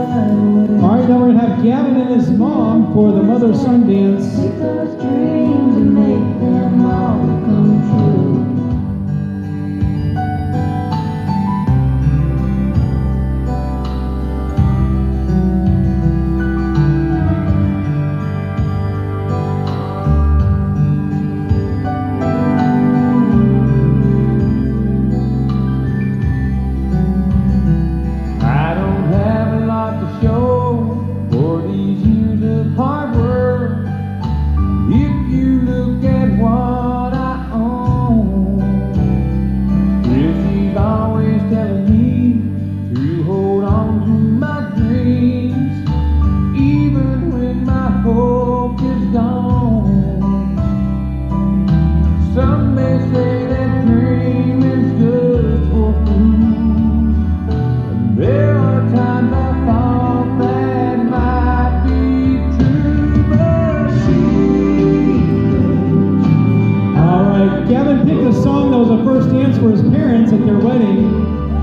All right, now we're gonna have Gavin and his mom for the mother-son dance. Gavin picked a song that was a first dance for his parents at their wedding.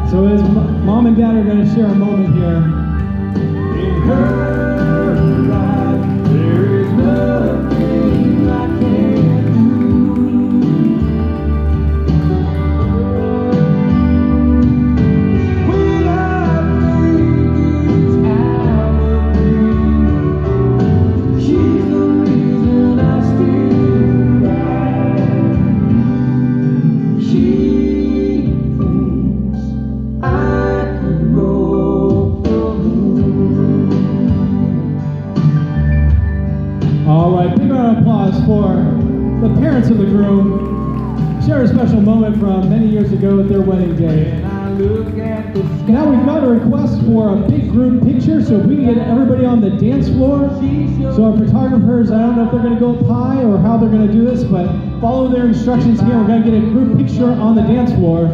So his mom and dad are gonna share a moment here. All right, big round of applause for the parents of the groom. Share a special moment from many years ago at their wedding day. Look at the. Now we've got a request for a big group picture, so if we can get everybody on the dance floor. So our photographers, I don't know if they're gonna go up high or how they're gonna do this, but follow their instructions here. We're gonna get a group picture on the dance floor.